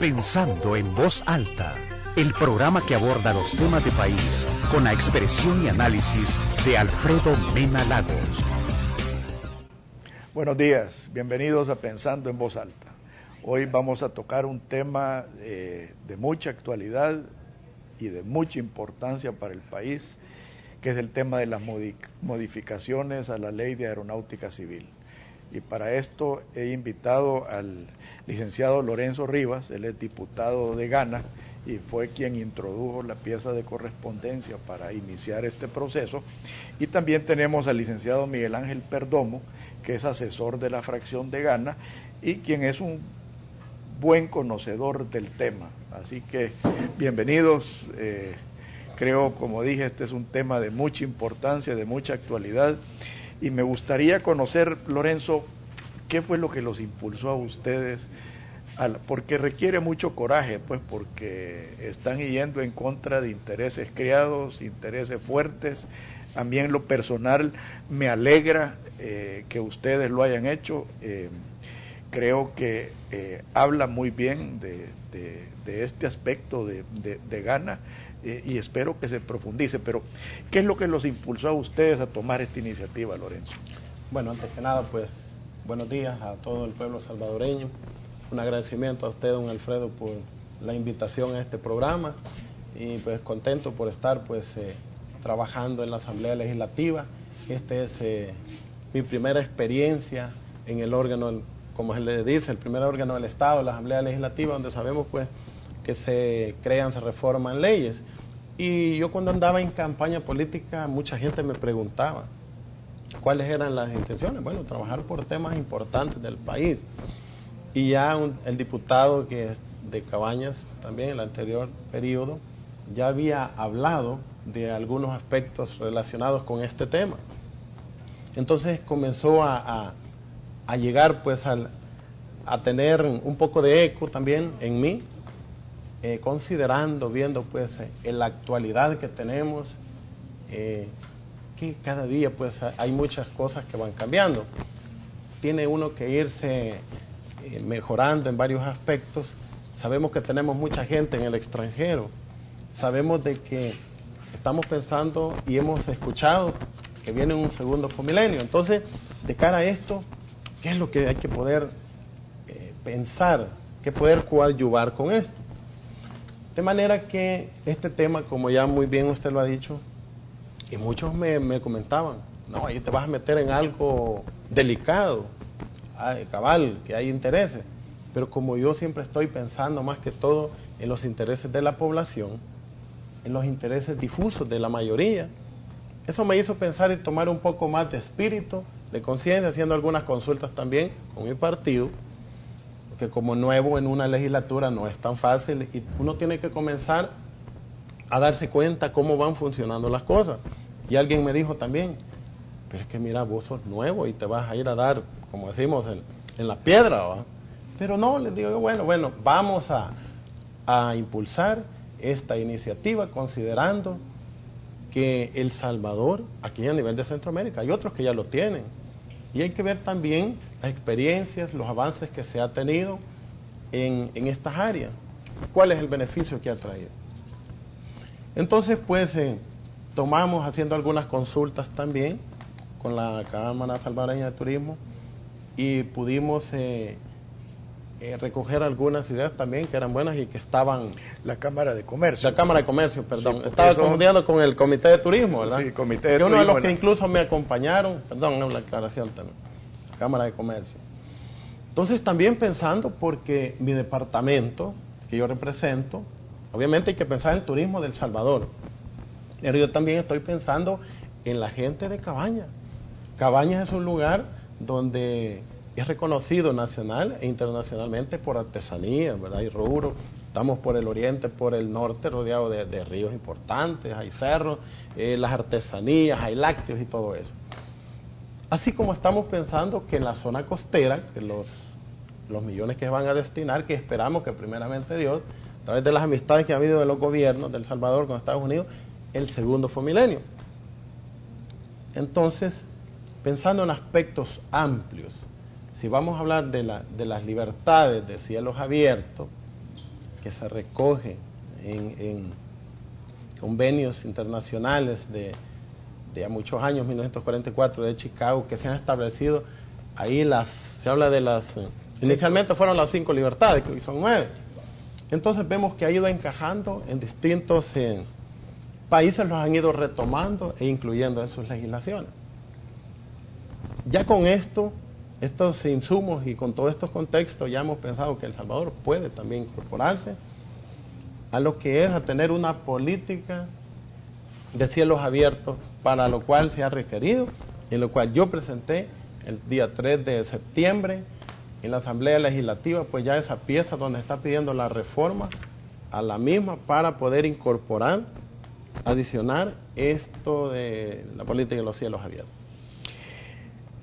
Pensando en voz alta, el programa que aborda los temas de país con la expresión y análisis de Alfredo Mena Lagos. Buenos días, bienvenidos a Pensando en voz alta. Hoy vamos a tocar un tema eh, de mucha actualidad y de mucha importancia para el país, que es el tema de las modificaciones a la ley de aeronáutica civil. Y para esto he invitado al licenciado Lorenzo Rivas, él es diputado de Ghana y fue quien introdujo la pieza de correspondencia para iniciar este proceso. Y también tenemos al licenciado Miguel Ángel Perdomo, que es asesor de la fracción de Ghana y quien es un buen conocedor del tema. Así que bienvenidos. Eh, creo, como dije, este es un tema de mucha importancia, de mucha actualidad y me gustaría conocer, Lorenzo, qué fue lo que los impulsó a ustedes, porque requiere mucho coraje, pues porque están yendo en contra de intereses creados, intereses fuertes. En lo personal me alegra eh, que ustedes lo hayan hecho. Eh, creo que eh, habla muy bien de, este aspecto de, de Ghana eh, y espero que se profundice. Pero, ¿qué es lo que los impulsó a ustedes a tomar esta iniciativa, Lorenzo? Bueno, antes que nada, pues, buenos días a todo el pueblo salvadoreño. Un agradecimiento a usted, don Alfredo, por la invitación a este programa y pues contento por estar pues eh, trabajando en la Asamblea Legislativa. Esta es eh, mi primera experiencia en el órgano, como se le dice, el primer órgano del Estado, la Asamblea Legislativa, donde sabemos pues que se crean, se reforman leyes. Y yo cuando andaba en campaña política, mucha gente me preguntaba cuáles eran las intenciones. Bueno, trabajar por temas importantes del país. Y ya el diputado que de Cabañas, también en el anterior periodo, ya había hablado de algunos aspectos relacionados con este tema. Entonces comenzó a, a, llegar pues al, a tener un poco de eco también en mí eh, considerando, viendo pues eh, en la actualidad que tenemos, eh, que cada día pues hay muchas cosas que van cambiando. Tiene uno que irse mejorando en varios aspectos. Sabemos que tenemos mucha gente en el extranjero. Sabemos de que estamos pensando y hemos escuchado que viene un segundo milenio. Entonces, de cara a esto, ¿qué es lo que hay que poder pensar? ¿Qué poder coadyuvar con esto? De manera que este tema, como ya muy bien usted lo ha dicho, y muchos me, comentaban, no, ahí te vas a meter en algo delicado, cabal, que hay intereses. Pero como yo siempre estoy pensando más que todo en los intereses de la población, en los intereses difusos de la mayoría, eso me hizo pensar y tomar un poco más de espíritu, de conciencia, haciendo algunas consultas también con mi partido, que como nuevo en una legislatura no es tan fácil y uno tiene que comenzar a darse cuenta cómo van funcionando las cosas. Y alguien me dijo también, pero es que mira, vos sos nuevo y te vas a ir a dar, como decimos, en, la piedra. ¿va? Pero no, les digo, bueno, bueno, vamos a, a impulsar esta iniciativa considerando que El Salvador, aquí a nivel de Centroamérica, hay otros que ya lo tienen, y hay que ver también las experiencias, los avances que se ha tenido en, estas áreas. ¿Cuál es el beneficio que ha traído? Entonces, pues, eh, tomamos haciendo algunas consultas también con la Cámara Salvadoreña de Turismo y pudimos eh, eh, recoger algunas ideas también que eran buenas y que estaban... La Cámara de Comercio. La Cámara de Comercio, perdón. Estaba confundiendo con el Comité de Turismo, ¿verdad? Sí, Comité de que Turismo. uno de los que incluso me acompañaron, perdón, una aclaración también, Cámara de Comercio. Entonces también pensando, porque mi departamento, que yo represento, obviamente hay que pensar en el turismo del Salvador, pero yo también estoy pensando en la gente de Cabaña. Cabañas es un lugar donde es reconocido nacional e internacionalmente por artesanía, ¿verdad? Y rubro. Estamos por el oriente, por el norte, rodeado de, ríos importantes, hay cerros, eh, las artesanías, hay lácteos y todo eso. Así como estamos pensando que en la zona costera, que los, millones que van a destinar, que esperamos que primeramente Dios, a través de las amistades que ha habido de los gobiernos del Salvador con Estados Unidos, el segundo fue milenio. Entonces, pensando en aspectos amplios, si vamos a hablar de, la, de las libertades de cielos abiertos, que se recoge en, convenios internacionales de, de muchos años, 1944, de Chicago, que se han establecido ahí las, se habla de las, inicialmente fueron las cinco libertades, que hoy son nueve. Entonces vemos que ha ido encajando en distintos eh, países, los han ido retomando e incluyendo en sus legislaciones. Ya con esto, estos insumos y con todos estos contextos, ya hemos pensado que El Salvador puede también incorporarse a lo que es a tener una política de cielos abiertos, para lo cual se ha requerido, en lo cual yo presenté el día 3 de septiembre en la Asamblea Legislativa, pues ya esa pieza donde está pidiendo la reforma a la misma para poder incorporar, adicionar esto de la política de los cielos abiertos.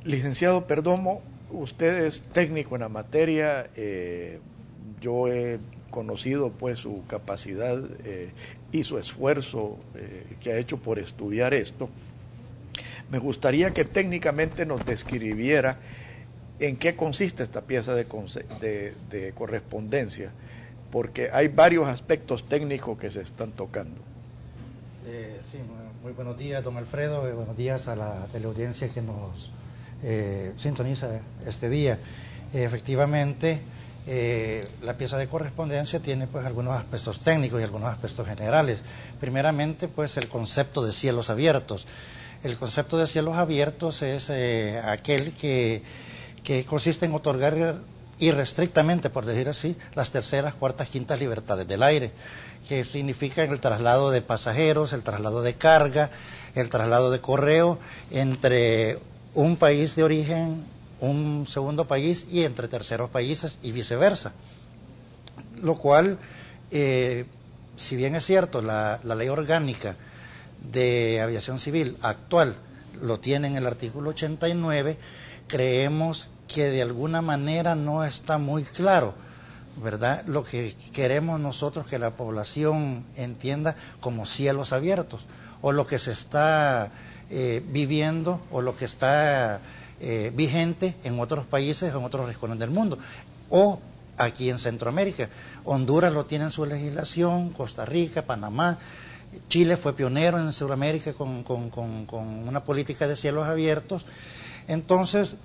Licenciado Perdomo, usted es técnico en la materia, eh, yo he conocido pues su capacidad eh, y su esfuerzo eh, que ha hecho por estudiar esto. Me gustaría que técnicamente nos describiera en qué consiste esta pieza de, de, correspondencia, porque hay varios aspectos técnicos que se están tocando. Sí, muy buenos días, don Alfredo, buenos días a la teleaudiencia que nos eh, sintoniza este día. efectivamente, eh, la pieza de correspondencia tiene pues algunos aspectos técnicos y algunos aspectos generales. Primeramente, pues el concepto de cielos abiertos. El concepto de cielos abiertos es eh, aquel que, que consiste en otorgar irrestrictamente, por decir así, las terceras, cuartas, quintas libertades del aire, que significa el traslado de pasajeros, el traslado de carga, el traslado de correo entre un país de origen un segundo país y entre terceros países y viceversa. Lo cual, eh, si bien es cierto, la, ley orgánica de aviación civil actual lo tiene en el artículo 89, creemos que de alguna manera no está muy claro, ¿verdad? Lo que queremos nosotros que la población entienda como cielos abiertos, o lo que se está eh, viviendo, o lo que está eh, vigente en otros países, en otros rincones del mundo. O aquí en Centroamérica. Honduras lo tiene en su legislación, Costa Rica, Panamá. Chile fue pionero en Sudamérica con, una política de cielos abiertos. Entonces,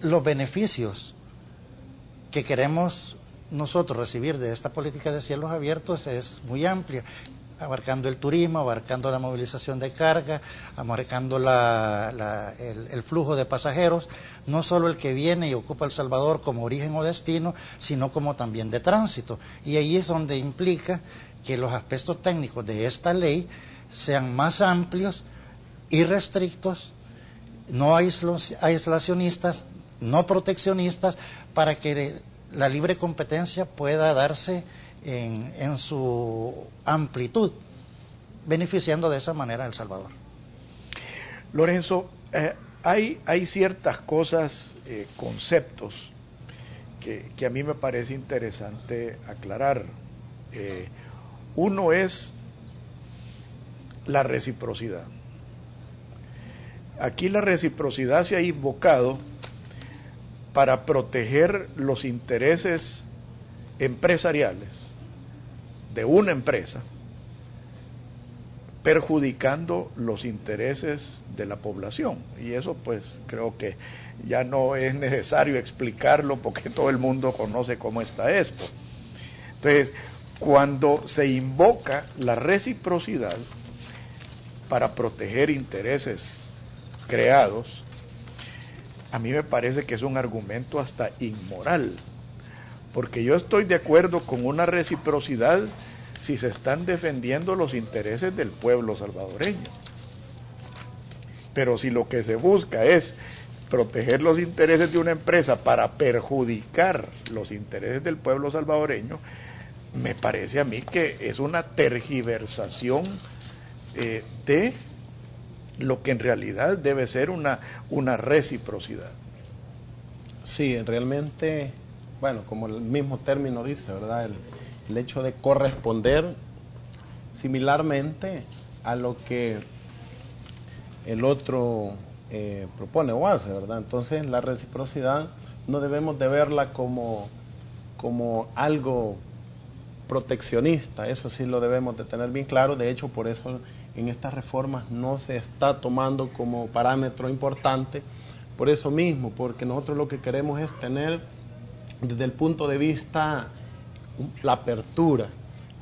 los beneficios que queremos nosotros recibir de esta política de cielos abiertos es muy amplia abarcando el turismo, abarcando la movilización de carga, abarcando el, flujo de pasajeros, no solo el que viene y ocupa El Salvador como origen o destino, sino como también de tránsito. Y ahí es donde implica que los aspectos técnicos de esta ley sean más amplios y restrictos, no aislacionistas, no proteccionistas, para que la libre competencia pueda darse en, su amplitud, beneficiando de esa manera a El Salvador. Lorenzo, eh, hay, hay, ciertas cosas, eh, conceptos, que, a mí me parece interesante aclarar. Eh, uno es la reciprocidad. Aquí la reciprocidad se ha invocado para proteger los intereses empresariales de una empresa perjudicando los intereses de la población. Y eso pues creo que ya no es necesario explicarlo porque todo el mundo conoce cómo está esto. Entonces, cuando se invoca la reciprocidad para proteger intereses creados, a mí me parece que es un argumento hasta inmoral, porque yo estoy de acuerdo con una reciprocidad si se están defendiendo los intereses del pueblo salvadoreño. Pero si lo que se busca es proteger los intereses de una empresa para perjudicar los intereses del pueblo salvadoreño, me parece a mí que es una tergiversación eh, de lo que en realidad debe ser una, una reciprocidad. Sí, realmente bueno, como el mismo término dice, ¿verdad? El, hecho de corresponder similarmente a lo que el otro eh, propone o hace, ¿verdad? Entonces la reciprocidad no debemos de verla como, como algo proteccionista, eso sí lo debemos de tener bien claro, de hecho por eso en estas reformas no se está tomando como parámetro importante, por eso mismo, porque nosotros lo que queremos es tener desde el punto de vista la apertura,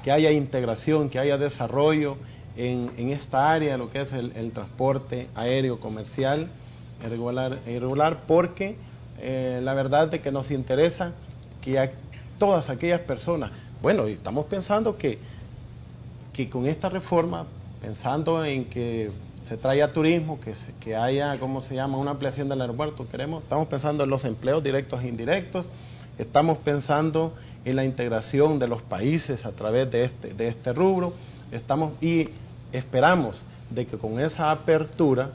que haya integración, que haya desarrollo en, esta área, lo que es el, transporte aéreo comercial irregular, irregular porque eh, la verdad es que nos interesa que todas aquellas personas, bueno, estamos pensando que, que con esta reforma, pensando en que se traiga turismo, que, que haya, ¿cómo se llama?, una ampliación del aeropuerto, queremos, estamos pensando en los empleos directos e indirectos, estamos pensando en la integración de los países a través de este, de este rubro, estamos y esperamos de que con esa apertura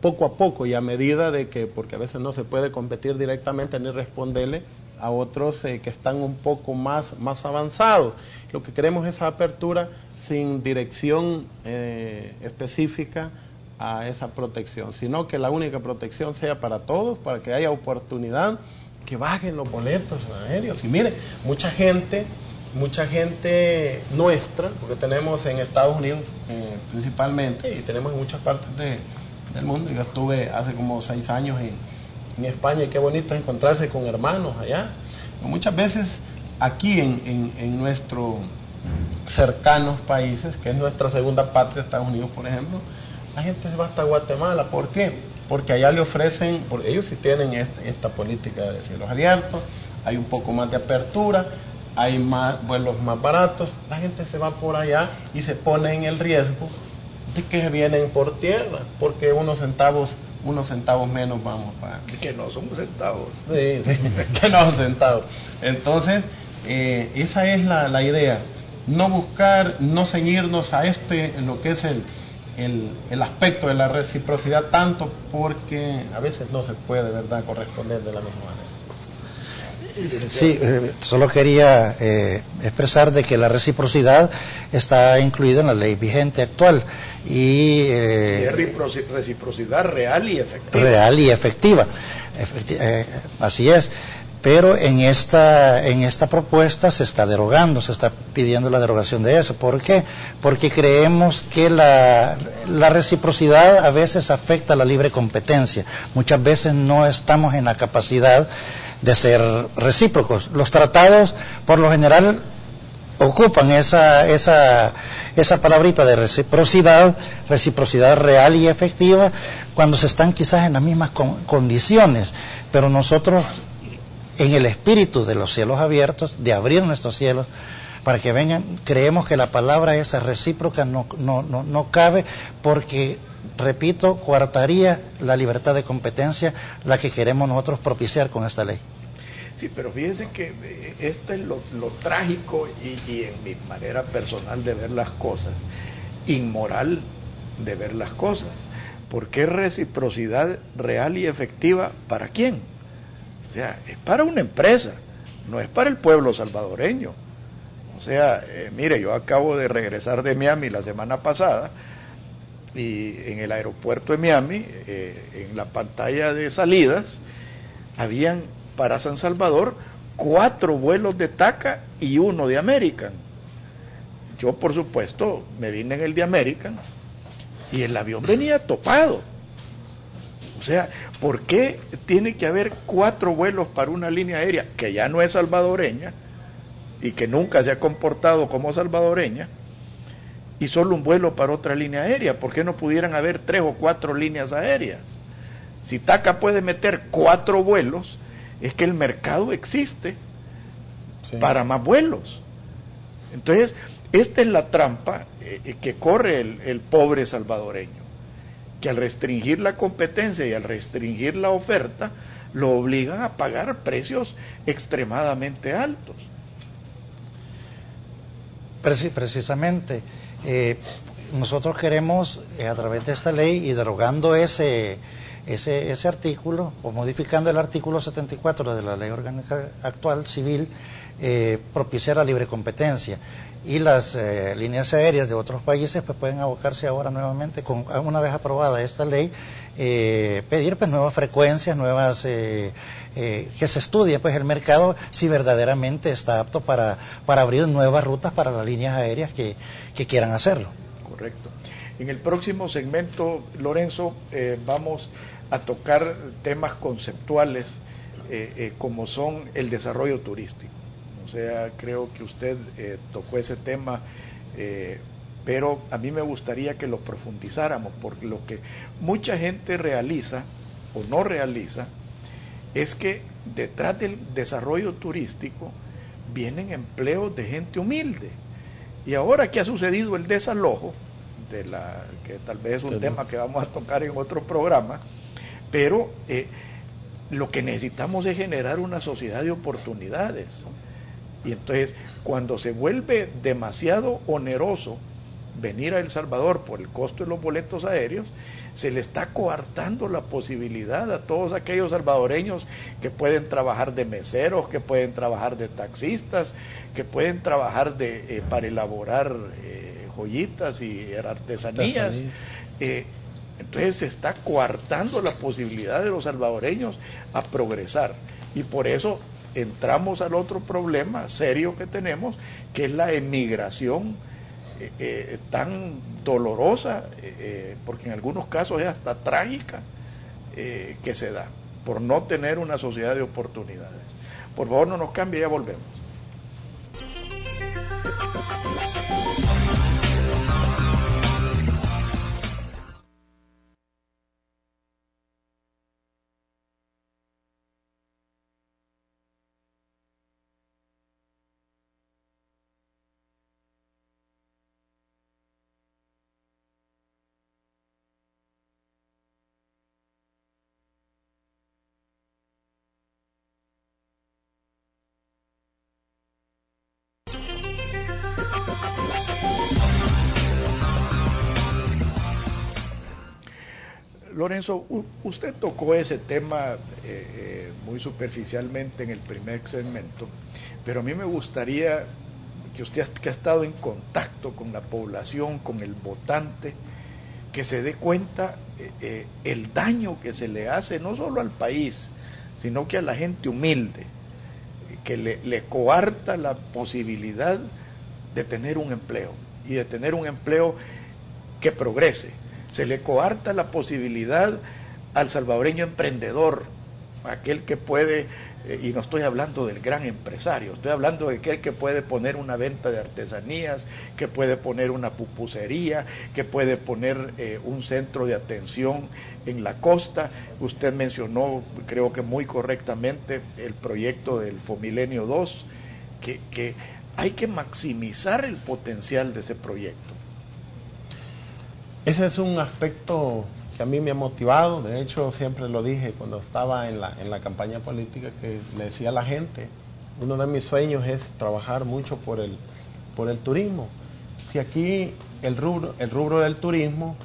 poco a poco y a medida de que, porque a veces no se puede competir directamente ni responderle a otros eh, que están un poco más, más avanzados. Lo que queremos es esa apertura sin dirección eh, específica a esa protección, sino que la única protección sea para todos, para que haya oportunidad, que bajen los boletos aéreos. Y mire, mucha gente, mucha gente nuestra, porque tenemos en Estados Unidos eh, principalmente, y tenemos en muchas partes de, del mundo. Yo estuve hace como seis años en, en España y qué bonito encontrarse con hermanos allá. muchas veces aquí en, en, nuestros cercanos países, que es nuestra segunda patria, Estados Unidos por ejemplo, la gente se va hasta Guatemala. ¿Por qué? Porque allá le ofrecen, porque ellos sí tienen este, esta política de cielos abiertos, hay un poco más de apertura, hay más vuelos más baratos, la gente se va por allá y se pone en el riesgo de que vienen por tierra, porque unos centavos unos centavos menos vamos a pagar. Que no son centavos. Sí, que no son centavos. Entonces, eh, esa es la, la, idea. No buscar, no ceñirnos a este, lo que es el, el, el, aspecto de la reciprocidad, tanto porque a veces no se puede, ¿verdad?, corresponder de la misma manera. Sí, eh, solo quería eh, expresar de que la reciprocidad está incluida en la ley vigente actual y, eh, reciprocidad real y efectiva. Real y efectiva, así es. Pero en esta, en esta propuesta se está derogando, se está pidiendo la derogación de eso. ¿Por qué? Porque creemos que la, la reciprocidad a veces afecta la libre competencia. Muchas veces no estamos en la capacidad de ser recíprocos. Los tratados, por lo general, ocupan esa, esa, esa palabrita de reciprocidad, reciprocidad real y efectiva, cuando se están quizás en las mismas condiciones, pero nosotros, en el espíritu de los cielos abiertos, de abrir nuestros cielos, para que vengan, creemos que la palabra esa recíproca no, no, no, no cabe porque repito, coartaría la libertad de competencia, la que queremos nosotros propiciar con esta ley. Sí, pero fíjense que eh, esto es lo, trágico y, en mi manera personal de ver las cosas, inmoral de ver las cosas. Porque es reciprocidad real y efectiva para quién? O sea, es para una empresa, no es para el pueblo salvadoreño. O sea, eh, mire, yo acabo de regresar de Miami la semana pasada y en el aeropuerto de Miami, eh, en la pantalla de salidas, habían para San Salvador cuatro vuelos de TACA y uno de American. Yo, por supuesto, me vine en el de American y el avión venía topado. O sea, ¿por qué tiene que haber cuatro vuelos para una línea aérea que ya no es salvadoreña y que nunca se ha comportado como salvadoreña? y solo un vuelo para otra línea aérea. ¿Por qué no pudieran haber tres o cuatro líneas aéreas? Si TACA puede meter cuatro vuelos, es que el mercado existe para más vuelos. Entonces, esta es la trampa eh, eh, que corre el, el pobre salvadoreño, que al restringir la competencia y al restringir la oferta, lo obligan a pagar precios extremadamente altos. Precisamente. Eh, nosotros queremos, eh, a través de esta ley y derogando ese, ese, ese artículo o modificando el artículo 74 de la ley orgánica actual civil eh, propiciar la libre competencia. Y las eh, líneas aéreas de otros países pues pueden abocarse ahora nuevamente con una vez aprobada esta ley eh, pedir pues nuevas frecuencias nuevas eh, eh, que se estudie pues el mercado si verdaderamente está apto para, para abrir nuevas rutas para las líneas aéreas que, que quieran hacerlo. Correcto. En el próximo segmento Lorenzo vamos a tocar temas conceptuales como son el desarrollo turístico o sea, creo que usted eh, tocó ese tema, eh, pero a mí me gustaría que lo profundizáramos, porque lo que mucha gente realiza o no realiza es que detrás del desarrollo turístico vienen empleos de gente humilde. Y ahora que ha sucedido el desalojo, de la, que tal vez es un tema que vamos a tocar en otro programa, pero eh, lo que necesitamos es generar una sociedad de oportunidades. Y entonces, cuando se vuelve demasiado oneroso venir a El Salvador por el costo de los boletos aéreos, se le está coartando la posibilidad a todos aquellos salvadoreños que pueden trabajar de meseros, que pueden trabajar de taxistas, que pueden trabajar de, eh, para elaborar eh, joyitas y artesanías. Eh, entonces se está coartando la posibilidad de los salvadoreños a progresar. Y por eso entramos al otro problema serio que tenemos, que es la emigración eh, eh, tan dolorosa, eh, porque en algunos casos es hasta trágica, que se da, por no tener una sociedad de oportunidades. Por favor, no nos cambie, ya volvemos. Lorenzo, usted tocó ese tema eh, eh, muy superficialmente en el primer segmento, pero a mí me gustaría que usted que ha estado en contacto con la población, con el votante, que se dé cuenta eh, el daño que se le hace no solo al país, sino que a la gente humilde, que le coarta la posibilidad de tener un empleo y de tener un empleo que progrese se le coarta la posibilidad al salvadoreño emprendedor, aquel que puede, eh, y no estoy hablando del gran empresario, estoy hablando de aquel que puede poner una venta de artesanías, que puede poner una pupusería, que puede poner eh, un centro de atención en la costa. Usted mencionó, creo que muy correctamente, el proyecto del Fomilenio 2, que, que hay que maximizar el potencial de ese proyecto. Ese es un aspecto que a mí me ha motivado, de hecho siempre lo dije cuando estaba en la, en la campaña política, que le decía a la gente, uno de mis sueños es trabajar mucho por el, por el turismo. Si aquí el rubro, el rubro del turismo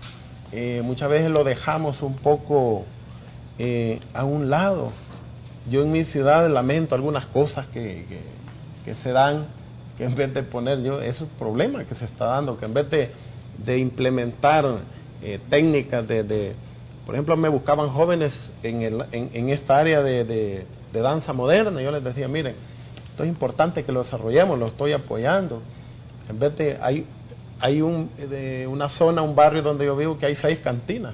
eh, muchas veces lo dejamos un poco eh, a un lado. Yo en mi ciudad lamento algunas cosas que, que, se dan, que en vez de poner yo, es un problema que se está dando, que en vez de de implementar eh, técnicas de, por ejemplo, me buscaban jóvenes en, el, en, esta área de, de, danza moderna, yo les decía, miren, esto es importante que lo desarrollemos, lo estoy apoyando. En vez de, hay, hay un, de una zona, un barrio donde yo vivo que hay seis cantinas.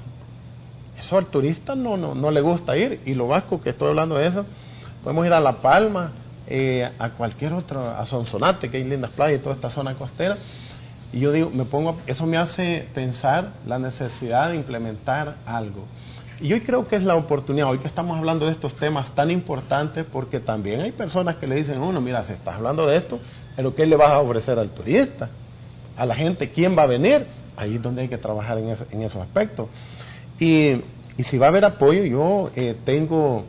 Eso al turista no, no, no le gusta ir. Y lo vasco que estoy hablando de eso, podemos ir a La Palma, eh, a cualquier otro, a Sonsonate, que hay lindas playas y toda esta zona costera y yo digo, me pongo, eso me hace pensar la necesidad de implementar algo. Y yo creo que es la oportunidad, hoy que estamos hablando de estos temas tan importantes, porque también hay personas que le dicen, uno, mira, si estás hablando de esto, pero ¿qué le vas a ofrecer al turista? A la gente, ¿quién va a venir? Ahí es donde hay que trabajar en, en esos aspectos. Y, y, si va a haber apoyo, yo eh, tengo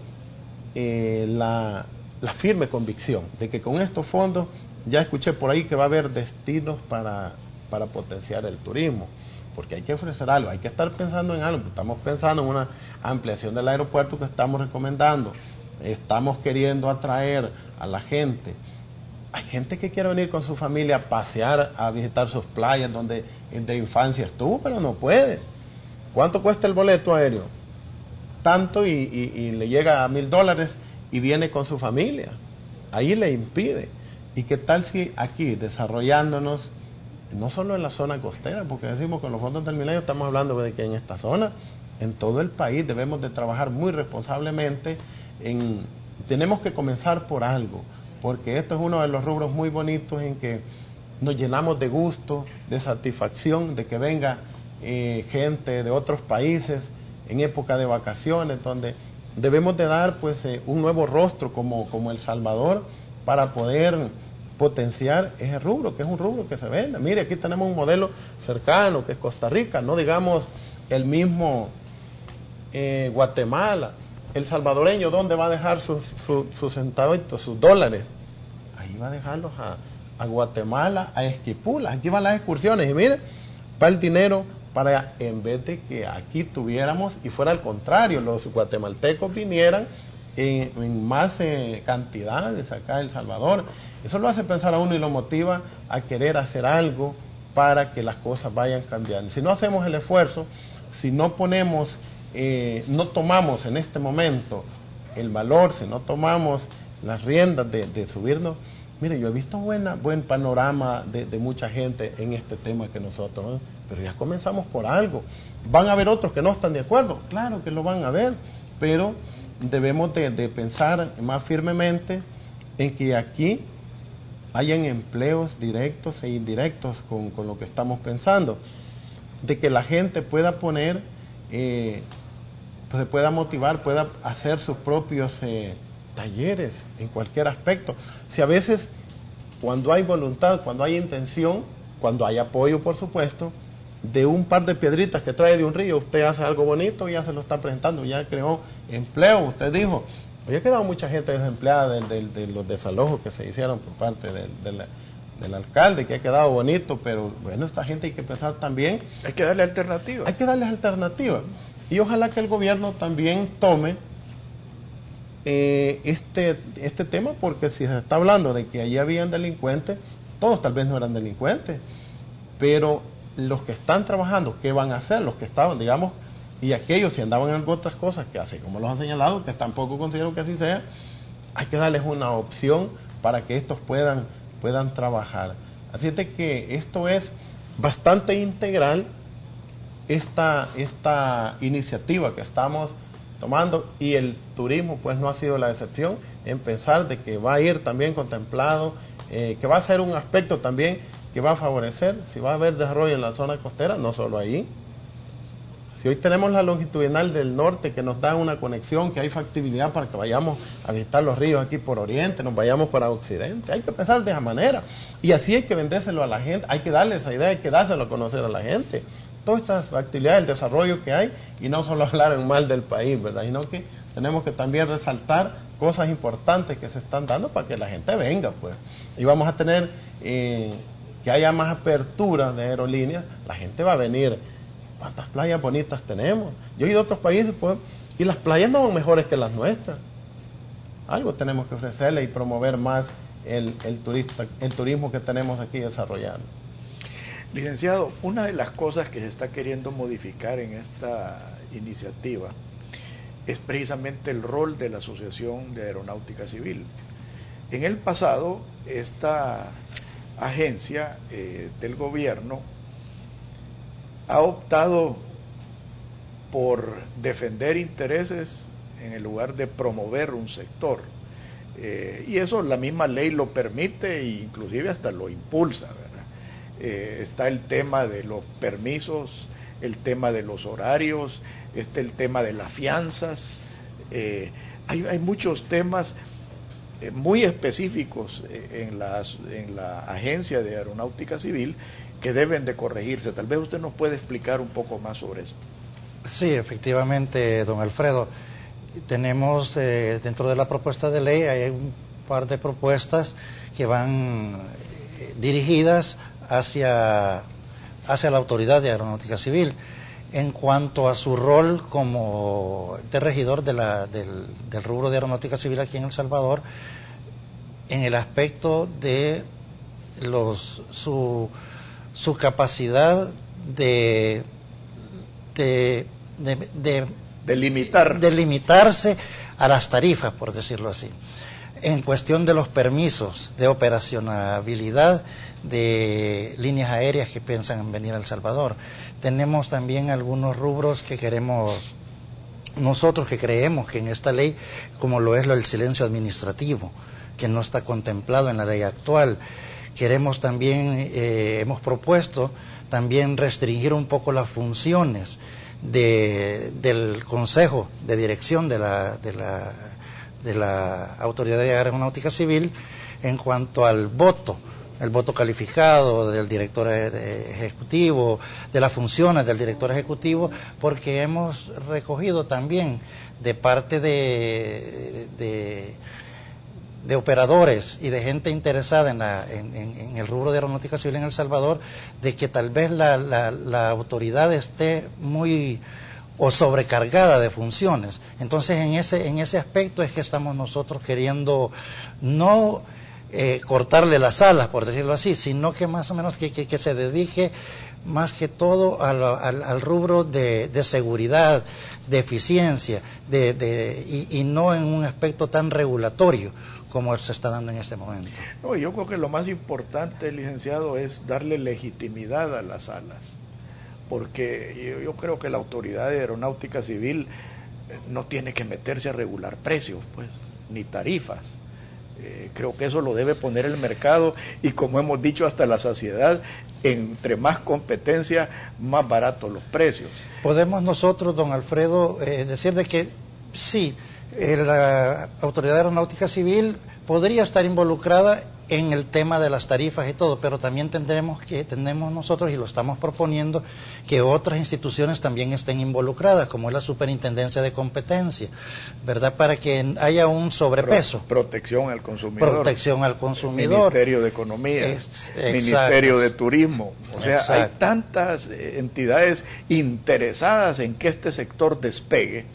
eh, la, la firme convicción de que con estos fondos, ya escuché por ahí que va a haber destinos para para potenciar el turismo. porque hay que ofrecer algo, hay que estar pensando en algo. Estamos pensando en una ampliación del aeropuerto que estamos recomendando. Estamos queriendo atraer a la gente. Hay gente que quiere venir con su familia a pasear, a visitar sus playas donde de infancia estuvo, pero no puede. ¿Cuánto cuesta el boleto aéreo? Tanto y, y le llega a mil dólares y viene con su familia. Ahí le impide. ¿Y qué tal si aquí, desarrollándonos, no solo en la zona costera, porque decimos que con los fondos del milenio estamos hablando de que en esta zona, en todo el país debemos de trabajar muy responsablemente en, tenemos que comenzar por algo, porque esto es uno de los rubros muy bonitos en que nos llenamos de gusto, de satisfacción, de que venga eh, gente de otros países en época de vacaciones, donde debemos de dar pues eh, un nuevo rostro como, como El Salvador para poder potenciar ese rubro, que es un rubro que se vende. Mire, aquí tenemos un modelo cercano, que es Costa Rica, no digamos el mismo eh, Guatemala. El salvadoreño, ¿dónde va a dejar sus, sus, centavitos, sus dólares? Ahí va a dejarlos a, a Guatemala, a Esquipula. Aquí van las excursiones y mire, va el dinero para en vez de que aquí tuviéramos y fuera al contrario, los guatemaltecos vinieran en, más eh, cantidades acá en El Salvador. Eso lo hace pensar a uno y lo motiva a querer hacer algo para que las cosas vayan cambiando. Si no hacemos el esfuerzo, si no ponemos, eh, no tomamos en este momento el valor, si no tomamos las riendas de, subirnos, mire, yo he visto buena, buen panorama de, mucha gente en este tema que nosotros, pero ya comenzamos por algo. Van a haber otros que no están de acuerdo, claro que lo van a ver, pero debemos de, pensar más firmemente en que aquí hayan empleos directos e indirectos con, lo que estamos pensando, de que la gente pueda poner, eh, se pueda motivar, pueda hacer sus propios eh, talleres en cualquier aspecto. Si a veces cuando hay voluntad, cuando hay intención, cuando hay apoyo, por supuesto, de un par de piedritas que trae de un río, usted hace algo bonito ya se lo está presentando, ya creó empleo. Usted dijo, había quedado mucha gente desempleada de, los desalojos que se hicieron por parte del alcalde, que ha quedado bonito, pero bueno, esta gente hay que pensar también. Hay que darle alternativas. Hay que darles alternativas. Y ojalá que el gobierno también tome eh, este, este tema, porque si se está hablando de que allí habían delincuentes, todos tal vez no eran delincuentes, pero los que están trabajando, ¿qué van a hacer? Los que estaban, digamos, y aquellos que andaban en otras cosas, que así como los han señalado, que tampoco considero que así sea, hay que darles una opción para que estos puedan, puedan trabajar. Así es de que esto es bastante integral, esta, esta iniciativa que estamos tomando y el turismo pues no ha sido la excepción en pensar de que va a ir también contemplado, eh, que va a ser un aspecto también que va a favorecer, si va a haber desarrollo en la zona costera, no solo ahí. Si hoy tenemos la longitudinal del norte que nos da una conexión, que hay factibilidad para que vayamos a visitar los ríos aquí por oriente, nos vayamos para occidente, hay que pensar de esa manera. Y así hay que vendérselo a la gente, hay que darle esa idea, hay que dárselo a conocer a la gente. Todas estas actividades, el desarrollo que hay, y no solo hablar en mal del país, ¿verdad? Sino que tenemos que también resaltar cosas importantes que se están dando para que la gente venga, pues. Y vamos a tener eh, que haya más apertura de aerolíneas, la gente va a venir. ¿Cuántas playas bonitas tenemos? Yo he ido a otros países pues, y las playas no son mejores que las nuestras. Algo tenemos que ofrecerle y promover más el, turista, el turismo que tenemos aquí desarrollado. Licenciado, una de las cosas que se está queriendo modificar en esta iniciativa es precisamente el rol de la Asociación de Aeronáutica Civil. En el pasado, esta agencia eh, del gobierno ha optado por defender intereses en el lugar de promover un sector. Eh, y eso la misma ley lo permite e inclusive hasta lo impulsa. Eh, está el tema de los permisos, el tema de los horarios, está el tema de las fianzas. hay, hay muchos temas eh, muy específicos eh, en, las, en la Agencia de Aeronáutica Civil que deben de corregirse. Tal vez usted nos puede explicar un poco más sobre eso. Sí, efectivamente, don Alfredo. Tenemos eh, dentro de la propuesta de ley hay un par de propuestas que van dirigidas hacia hacia la autoridad de aeronáutica civil en cuanto a su rol como de regidor de la, del, del, rubro de aeronáutica civil aquí en El Salvador, en el aspecto de los, su, su capacidad de, de, de, de, limitar. de limitarse a las tarifas, por decirlo así en cuestión de los permisos de operacionabilidad de líneas aéreas que piensan en venir a El Salvador. Tenemos también algunos rubros que queremos, nosotros que creemos que en esta ley, como lo es lo del silencio administrativo, que no está contemplado en la ley actual, queremos también, eh, hemos propuesto también restringir un poco las funciones de, del Consejo de Dirección de la, de la de la Autoridad de Aeronáutica Civil en cuanto al voto, el voto calificado del director e-, ejecutivo, de las funciones del director ejecutivo, porque hemos recogido también de parte de, de, operadores y de gente interesada en, la, en, el rubro de aeronáutica civil en El Salvador, de que tal vez la, la, la autoridad esté muy o sobrecargada de funciones. Entonces, en ese, en ese aspecto es que estamos nosotros queriendo no eh, cortarle las alas, por decirlo así, sino que más o menos que, que, se dedique más que todo al, al, rubro de, de, seguridad, de eficiencia, de, de, y, no en un aspecto tan regulatorio como se está dando en este momento. No, yo creo que lo más importante, licenciado, es darle legitimidad a las alas porque yo, creo que la autoridad de aeronáutica civil eh, no tiene que meterse a regular precios, pues, ni tarifas. Eh, creo que eso lo debe poner el mercado y como hemos dicho hasta la saciedad, entre más competencia, más baratos los precios. Podemos nosotros, don Alfredo, eh, decir de que sí, la Autoridad Aeronáutica Civil podría estar involucrada en el tema de las tarifas y todo, pero también tendremos que, tenemos nosotros, y lo estamos proponiendo, que otras instituciones también estén involucradas, como es la Superintendencia de Competencia, ¿verdad? Para que haya un sobrepeso. protección al consumidor. Protección al consumidor. Ministerio de Economía, Ministerio de Turismo. O sea, hay tantas eh, entidades interesadas en que este sector despegue,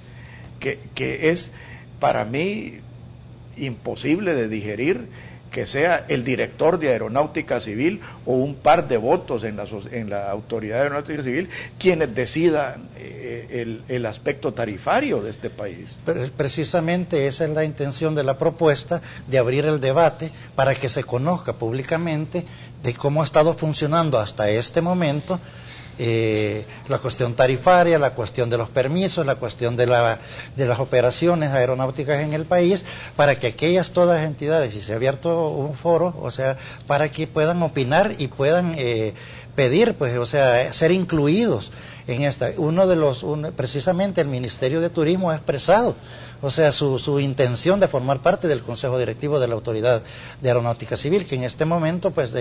que, que es para mí imposible de digerir que sea el director de Aeronáutica Civil o un par de votos en la, en la Autoridad de Aeronáutica Civil quienes decidan eh, el, aspecto tarifario de este país. Pero precisamente esa es la intención de la propuesta, de abrir el debate para que se conozca públicamente de cómo ha estado funcionando hasta este momento eh, la cuestión tarifaria, la cuestión de los permisos, la cuestión de, la, de las operaciones aeronáuticas en el país, para que aquellas todas entidades, y se ha abierto un foro, o sea, para que puedan opinar y puedan eh, pedir, pues, o sea, ser incluidos en esta. Uno de los, precisamente el Ministerio de Turismo ha expresado o sea, su, su, intención de formar parte del Consejo Directivo de la Autoridad de Aeronáutica Civil, que en este momento pues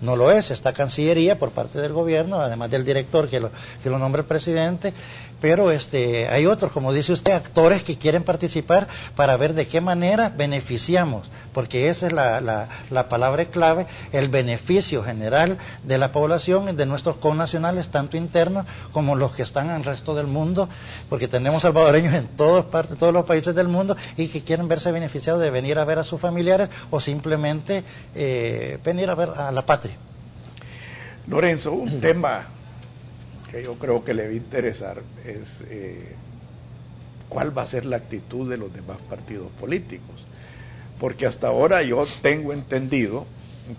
no lo es, está Cancillería por parte del gobierno, además del director que lo, que lo nombra el presidente, pero este, hay otros, como dice usted, actores que quieren participar para ver de qué manera beneficiamos, porque esa es la, la, la palabra clave, el beneficio general de la población, de nuestros connacionales, tanto internos como los que están en el resto del mundo, porque tenemos salvadoreños en todas partes, todos los países del mundo y que quieren verse beneficiados de venir a ver a sus familiares o simplemente eh, venir a ver a la patria. Lorenzo, un tema que yo creo que le va a interesar es eh, cuál va a ser la actitud de los demás partidos políticos. Porque hasta ahora yo tengo entendido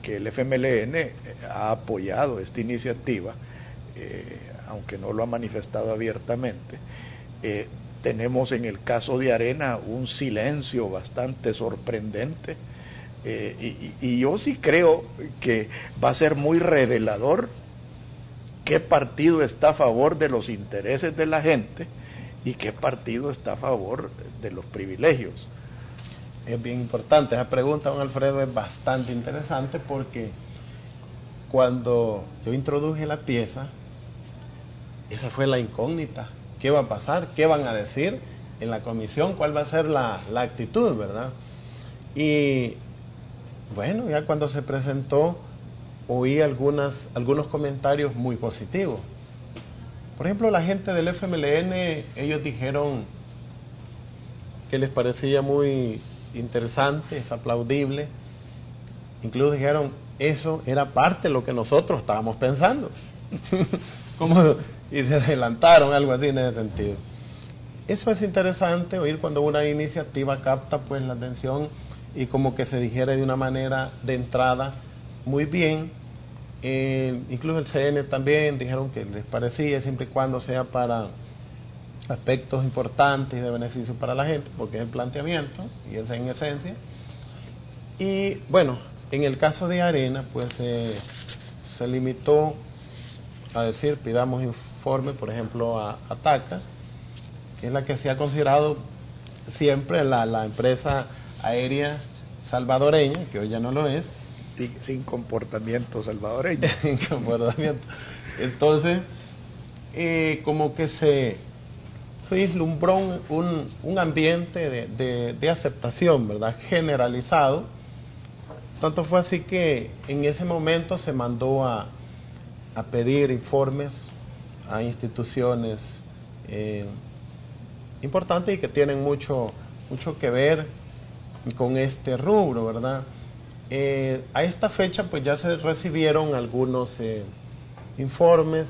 que el FMLN eh, ha apoyado esta iniciativa, aunque no lo ha manifestado abiertamente, tenemos en el caso de Arena un silencio bastante sorprendente eh, y, yo sí creo que va a ser muy revelador qué partido está a favor de los intereses de la gente y qué partido está a favor de los privilegios. Es bien importante, esa pregunta, don Alfredo, es bastante interesante porque cuando yo introduje la pieza, esa fue la incógnita qué va a pasar, qué van a decir en la comisión, cuál va a ser la, actitud, ¿verdad? Y bueno, ya cuando se presentó, oí algunas, algunos comentarios muy positivos. Por ejemplo, la gente del FMLN, ellos dijeron que les parecía muy interesante, es aplaudible. Incluso dijeron, eso era parte de lo que nosotros estábamos pensando. Y se adelantaron, algo así en ese sentido. Eso es interesante oír cuando una iniciativa capta pues la atención y como que se dijera de una manera de entrada muy bien. Eh, incluso el CN también dijeron que les parecía siempre y cuando sea para aspectos importantes y de beneficio para la gente, porque es el planteamiento y es en esencia. Y bueno, en el caso de Arena, pues eh, se limitó a decir, pidamos informe, por ejemplo, a ATACA, que es la que se ha considerado siempre la, la empresa aérea salvadoreña, que hoy ya no lo es. Sin, comportamiento salvadoreño. sin comportamiento. Entonces, eh, como que se vislumbró un, un, ambiente de, de, aceptación, ¿verdad? Generalizado. Tanto fue así que en ese momento se mandó a, a pedir informes a instituciones eh, importantes y que tienen mucho, mucho que ver con este rubro, ¿verdad? Eh, a esta fecha pues ya se recibieron algunos eh, informes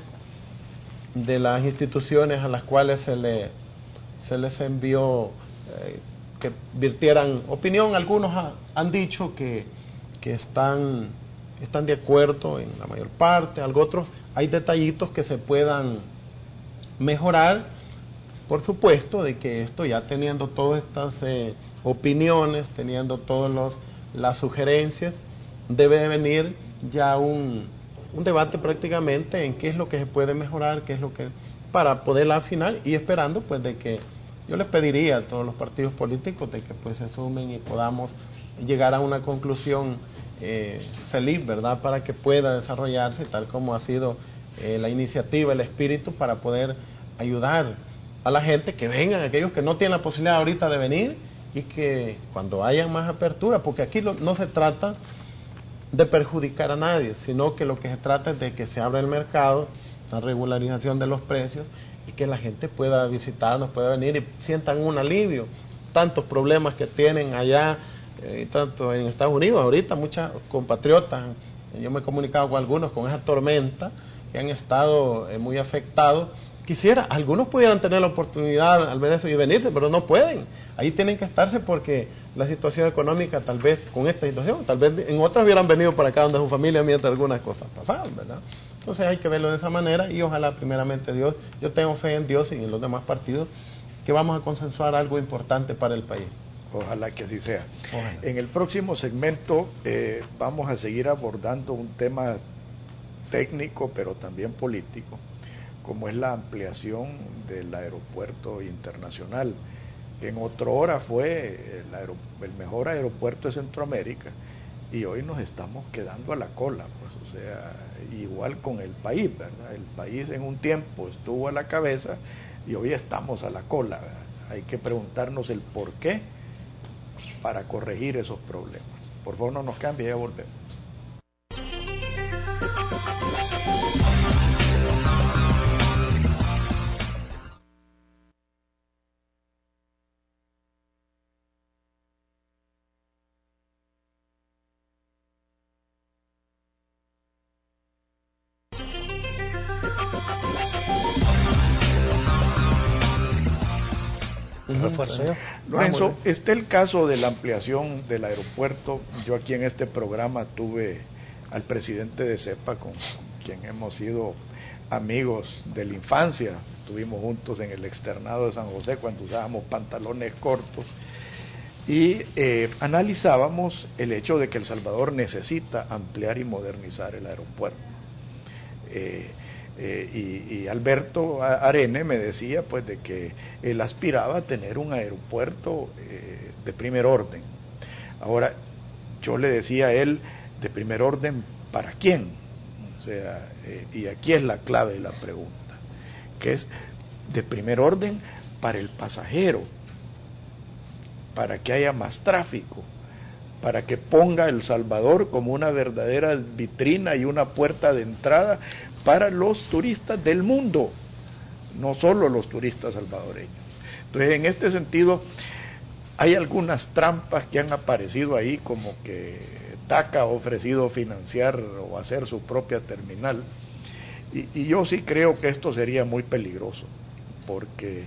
de las instituciones a las cuales se, le, se les envió eh, que virtieran opinión. Algunos han dicho que, que están, están de acuerdo en la mayor parte, algo otros hay detallitos que se puedan mejorar. Por supuesto, de que esto ya teniendo todas estas opiniones, teniendo todas las sugerencias, debe de venir ya un, un, debate prácticamente en qué es lo que se puede mejorar, qué es lo que para poder afinar y esperando pues de que yo les pediría a todos los partidos políticos de que pues se sumen y podamos llegar a una conclusión eh, feliz, ¿verdad? Para que pueda desarrollarse tal como ha sido eh, la iniciativa, el espíritu para poder ayudar a la gente que vengan, aquellos que no tienen la posibilidad ahorita de venir y que cuando haya más apertura, porque aquí no se trata de perjudicar a nadie, sino que lo que se trata es de que se abra el mercado, la regularización de los precios y que la gente pueda visitarnos, pueda venir y sientan un alivio. Tantos problemas que tienen allá, eh, tanto en Estados Unidos, ahorita muchas compatriotas, yo me he comunicado con algunos con esa tormenta, que han estado eh, muy afectados quisiera, algunos pudieran tener la oportunidad al ver eso y venirse, pero no pueden. Ahí tienen que estarse porque la situación económica, tal vez con esta situación, tal vez en otras hubieran venido para acá donde su familia mientras algunas cosas pasaban, ¿verdad? Entonces hay que verlo de esa manera y ojalá primeramente Dios, yo tengo fe en Dios y en los demás partidos, que vamos a consensuar algo importante para el país. Ojalá que así sea. En el próximo segmento eh, vamos a seguir abordando un tema técnico, pero también político como es la ampliación del aeropuerto internacional, que en otra hora fue el, mejor aeropuerto de Centroamérica y hoy nos estamos quedando a la cola, pues o sea, igual con el país, ¿verdad? El país en un tiempo estuvo a la cabeza y hoy estamos a la cola. Hay que preguntarnos el por qué para corregir esos problemas. Por favor, no nos cambie, ya volvemos. Lorenzo, está el caso de la ampliación del aeropuerto. Yo aquí en este programa tuve al presidente de CEPA, con quien hemos sido amigos de la infancia. Estuvimos juntos en el externado de San José cuando usábamos pantalones cortos y eh, analizábamos el hecho de que El Salvador necesita ampliar y modernizar el aeropuerto. Eh, eh, y, Alberto Arene me decía pues de que él aspiraba a tener un aeropuerto eh, de primer orden. Ahora, yo le decía a él, de primer orden, ¿para quién? O sea, eh, y aquí es la clave de la pregunta, que es de primer orden para el pasajero, para que haya más tráfico, para que ponga El Salvador como una verdadera vitrina y una puerta de entrada para los turistas del mundo, no solo los turistas salvadoreños. Entonces, en este sentido, hay algunas trampas que han aparecido ahí, como que TACA ha ofrecido financiar o hacer su propia terminal. Y, yo sí creo que esto sería muy peligroso, porque,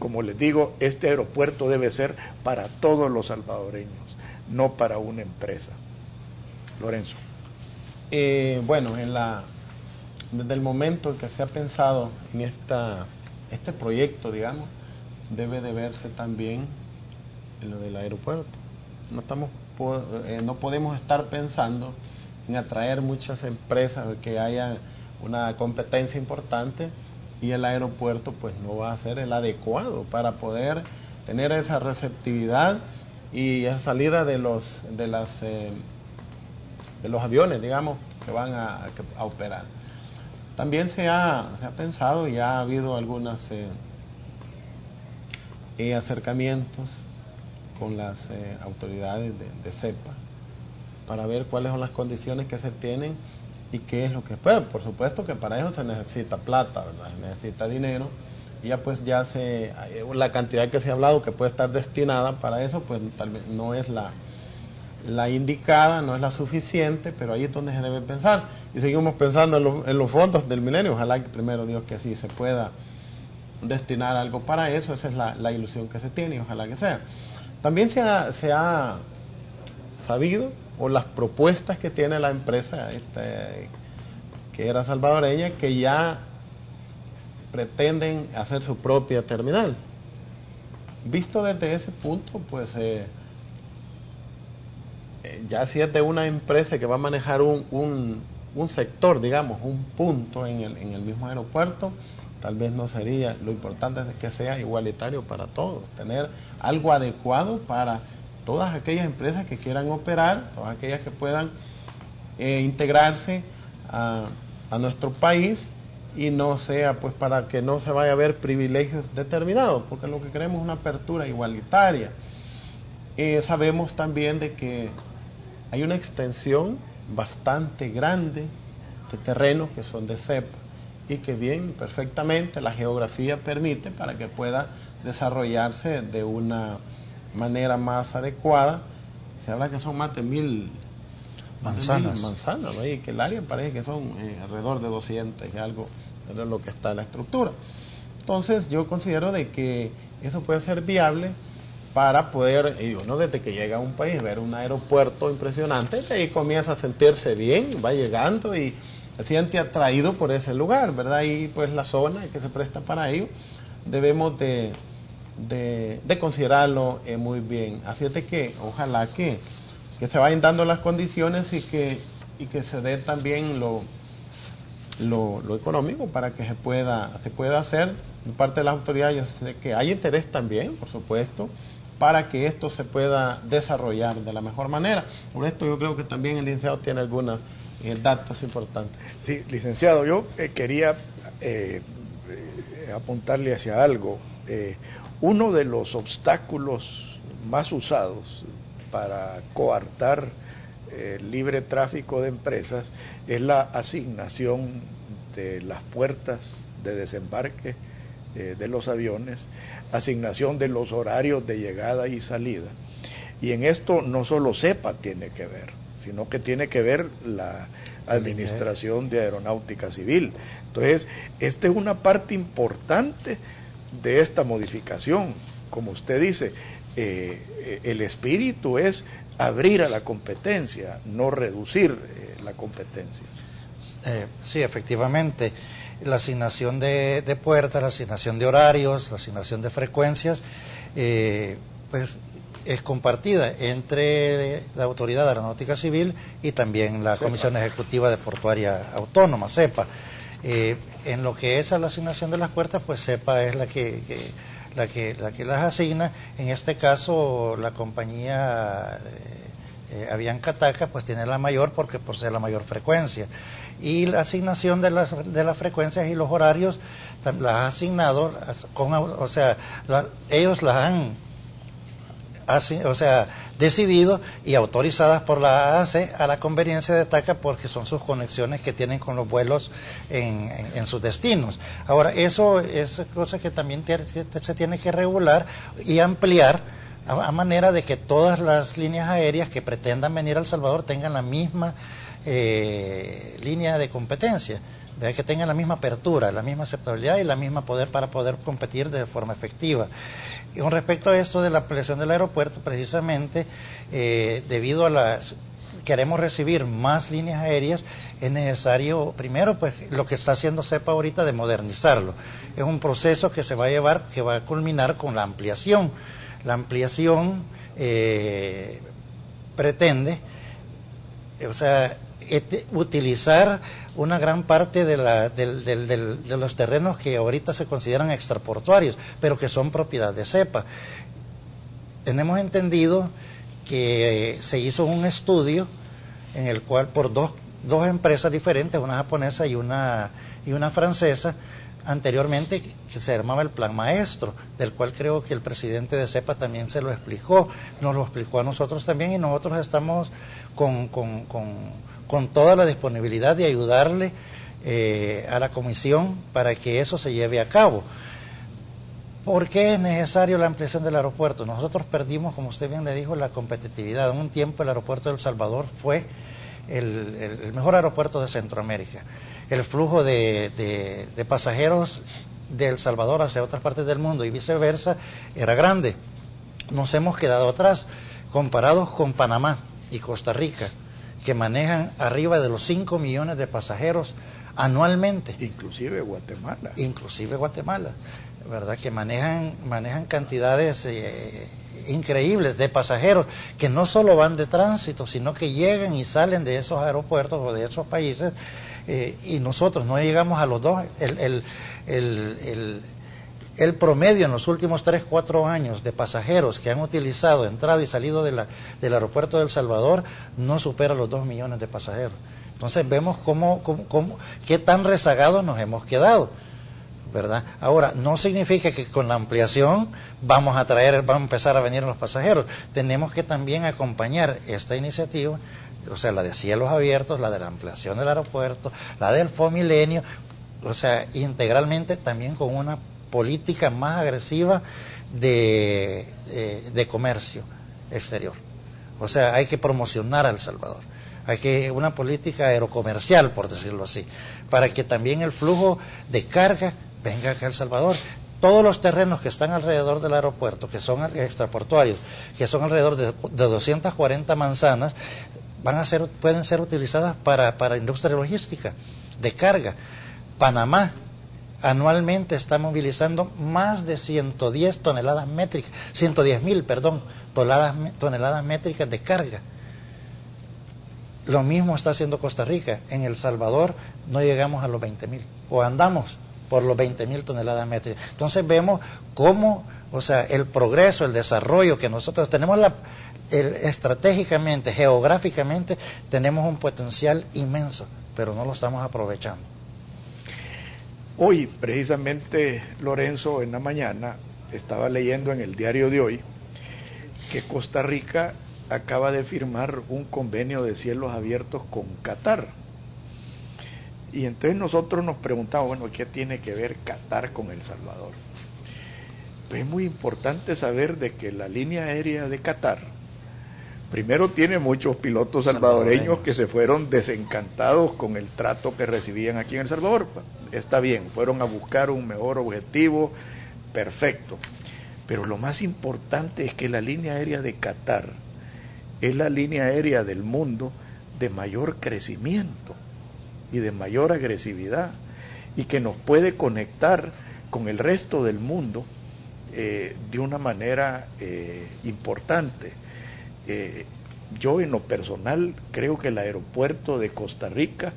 como les digo, este aeropuerto debe ser para todos los salvadoreños, no para una empresa. Lorenzo. Eh, bueno, en la, desde el momento que se ha pensado en esta, este proyecto, digamos, debe de verse también en lo del aeropuerto. No, estamos, eh, no podemos estar pensando en atraer muchas empresas, que haya una competencia importante y el aeropuerto pues no va a ser el adecuado para poder tener esa receptividad y esa salida de los de las eh, de los aviones digamos que van a, a, operar también se ha, se ha pensado y ha habido algunos eh, acercamientos con las eh, autoridades de, CEPA para ver cuáles son las condiciones que se tienen y qué es lo que puede. Por supuesto que para eso se necesita plata. Se necesita dinero y ya pues ya se la cantidad que se ha hablado que puede estar destinada para eso pues tal vez no es la la indicada, no es la suficiente, pero ahí es donde se debe pensar. Y seguimos pensando en, lo, en los fondos del milenio, ojalá que primero Dios que así se pueda destinar algo para eso, esa es la, ilusión que se tiene y ojalá que sea. También se ha, se ha sabido, o las propuestas que tiene la empresa este, que era salvadoreña, que ya pretenden hacer su propia terminal. Visto desde ese punto, pues eh, ya si es de una empresa que va a manejar un, un, un sector, digamos, un punto en el, en el mismo aeropuerto, tal vez no sería, lo importante es que sea igualitario para todos, tener algo adecuado para todas aquellas empresas que quieran operar, todas aquellas que puedan eh, integrarse a, a, nuestro país y no sea pues para que no se vaya a ver privilegios determinados, porque lo que queremos es una apertura igualitaria. Eh, sabemos también de que hay una extensión bastante grande de terrenos que son de cepa y que bien perfectamente la geografía permite para que pueda desarrollarse de una manera más adecuada. Se habla que son más de mil manzanas, mil manzanas ¿no? y que el área parece que son eh, alrededor de 200 y algo de lo que está en la estructura. Entonces yo considero de que eso puede ser viable para poder, y uno desde que llega a un país, ver un aeropuerto impresionante, y comienza a sentirse bien, va llegando y se siente atraído por ese lugar, ¿verdad? Y pues la zona que se presta para ello, debemos de, de, de considerarlo eh, muy bien. Así es de que ojalá que, que se vayan dando las condiciones y que, y que se dé también lo, lo, lo, económico para que se pueda, se pueda hacer. En parte de las autoridades, que hay interés también, por supuesto, para que esto se pueda desarrollar de la mejor manera. Por esto yo creo que también el licenciado tiene algunos eh, datos importantes. Sí, licenciado, yo eh, quería eh, apuntarle hacia algo. Uno de los obstáculos más usados para coartar el libre tráfico de empresas es la asignación de las puertas de desembarque eh, de los aviones, asignación de los horarios de llegada y salida. Y en esto no solo CEPA tiene que ver, sino que tiene que ver la Administración de Aeronáutica Civil. Entonces, esta es una parte importante de esta modificación. Como usted dice, eh, el espíritu es abrir a la competencia, no reducir eh, la competencia. Eh, sí, efectivamente la asignación de, de, puertas, la asignación de horarios, la asignación de frecuencias, eh, pues es compartida entre la Autoridad de Aeronáutica Civil y también la Comisión Ejecutiva de Portuaria Autónoma, CEPA. Eh, en lo que es a la asignación de las puertas, pues CEPA es la que, que, la que, la que las asigna. En este caso, la compañía eh, Avianca Taca, pues tiene la mayor porque posee la mayor frecuencia y la asignación de las, de las frecuencias y los horarios las ha asignado, con, o sea, la, ellos las han o sea, decidido y autorizadas por la AAC a la conveniencia de TACA porque son sus conexiones que tienen con los vuelos en, sus destinos. Ahora, eso es cosa que también se tiene que regular y ampliar a, manera de que todas las líneas aéreas que pretendan venir a El Salvador tengan la misma eh, línea de competencia que tengan la misma apertura, la misma aceptabilidad y la misma poder para poder competir de forma efectiva. Y con respecto a esto de la ampliación del aeropuerto, precisamente eh, debido a las queremos recibir más líneas aéreas, es necesario, primero, pues lo que está haciendo CEPA ahorita de modernizarlo. Es un proceso que se va a llevar, que va a culminar con la ampliación. La ampliación eh, pretende, o sea, este, utilizar una gran parte de, de, los terrenos que ahorita se consideran extraportuarios, pero que son propiedad de CEPA. Tenemos entendido que se hizo un estudio en el cual por dos, dos empresas diferentes, una japonesa y una, y una francesa, anteriormente que se llamaba el plan maestro, del cual creo que el presidente de CEPA también se lo explicó, nos lo explicó a nosotros también y nosotros estamos con, con, con, toda la disponibilidad de ayudarle eh, a la comisión para que eso se lleve a cabo. ¿Por qué es necesario la ampliación del aeropuerto? Nosotros perdimos, como usted bien le dijo, la competitividad. En un tiempo el aeropuerto de El Salvador fue el, mejor aeropuerto de Centroamérica. El flujo de, de, pasajeros de El Salvador hacia otras partes del mundo y viceversa era grande. Nos hemos quedado atrás comparados con Panamá y Costa Rica, que manejan arriba de los 5 millones de pasajeros anualmente. Inclusive Guatemala. Inclusive Guatemala, ¿verdad? Que manejan, manejan cantidades eh, increíbles de pasajeros que no solo van de tránsito, sino que llegan y salen de esos aeropuertos o de esos países eh, y nosotros no llegamos a los dos. El, el, el, el, promedio en los últimos 3, 4 años de pasajeros que han utilizado, entrado y salido de la, del aeropuerto de El Salvador no supera los 2 millones de pasajeros. Entonces vemos cómo, cómo, cómo, qué tan rezagados nos hemos quedado. ¿Verdad? Ahora, no significa que con la ampliación vamos a traer, vamos a empezar a venir los pasajeros. Tenemos que también acompañar esta iniciativa, o sea, la de cielos abiertos, la de la ampliación del aeropuerto, la del FOMILENIO, o sea, integralmente también con una política más agresiva de, eh, de comercio exterior. O sea, hay que promocionar a El Salvador hay que una política aerocomercial, por decirlo así, para que también el flujo de carga venga acá a El Salvador. Todos los terrenos que están alrededor del aeropuerto, que son extraportuarios, que son alrededor de, 240 manzanas, van a ser, pueden ser utilizadas para, para industria logística, de carga. Panamá anualmente está movilizando más de 110 toneladas métricas, 110 mil, perdón, toneladas, toneladas métricas de carga. Lo mismo está haciendo Costa Rica. En El Salvador no llegamos a los 20 mil, o andamos por los 20 mil toneladas métricas. Entonces vemos cómo, o sea, el progreso, el desarrollo que nosotros tenemos la, estratégicamente, geográficamente, tenemos un potencial inmenso, pero no lo estamos aprovechando. Hoy, precisamente, Lorenzo, en la mañana, estaba leyendo en el diario de hoy que Costa Rica acaba de firmar un convenio de cielos abiertos con Qatar y entonces nosotros nos preguntamos, bueno, ¿qué tiene que ver Qatar con El Salvador? Pues es muy importante saber de que la línea aérea de Qatar, primero tiene muchos pilotos salvadoreños que se fueron desencantados con el trato que recibían aquí en El Salvador. Está bien, fueron a buscar un mejor objetivo, perfecto. Pero lo más importante es que la línea aérea de Qatar es la línea aérea del mundo de mayor crecimiento y de mayor agresividad y que nos puede conectar con el resto del mundo eh, de una manera eh, importante. Eh, yo en lo personal creo que el aeropuerto de Costa Rica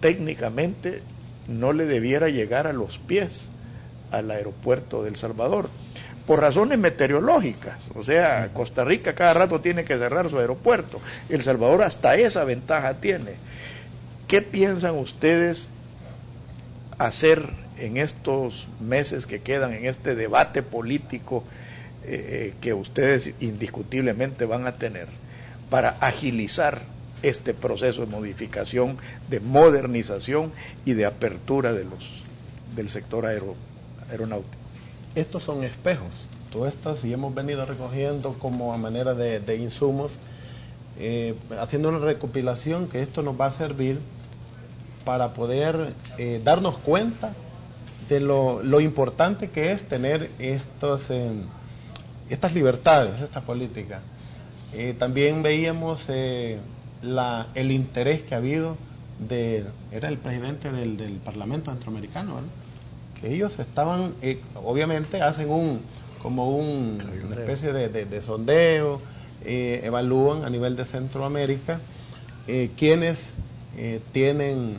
técnicamente no le debiera llegar a los pies al aeropuerto del Salvador por razones meteorológicas. O sea, Costa Rica cada rato tiene que cerrar su aeropuerto. El Salvador hasta esa ventaja tiene. ¿Qué piensan ustedes hacer en estos meses que quedan, en este debate político eh, que ustedes indiscutiblemente van a tener para agilizar este proceso de modificación, de modernización y de apertura de los, del sector aeronáutico? Estos son espejos, todas estas y hemos venido recogiendo como a manera de, insumos, eh, haciendo una recopilación que esto nos va a servir para poder eh, darnos cuenta de lo, lo, importante que es tener estos, eh, estas libertades, esta política. también veíamos la, el interés que ha habido de, era el presidente del, del Parlamento Centroamericano, que ellos estaban, eh, obviamente hacen un, como un, una especie de, sondeo, eh, evalúan a nivel de Centroamérica eh, quienes eh, tienen,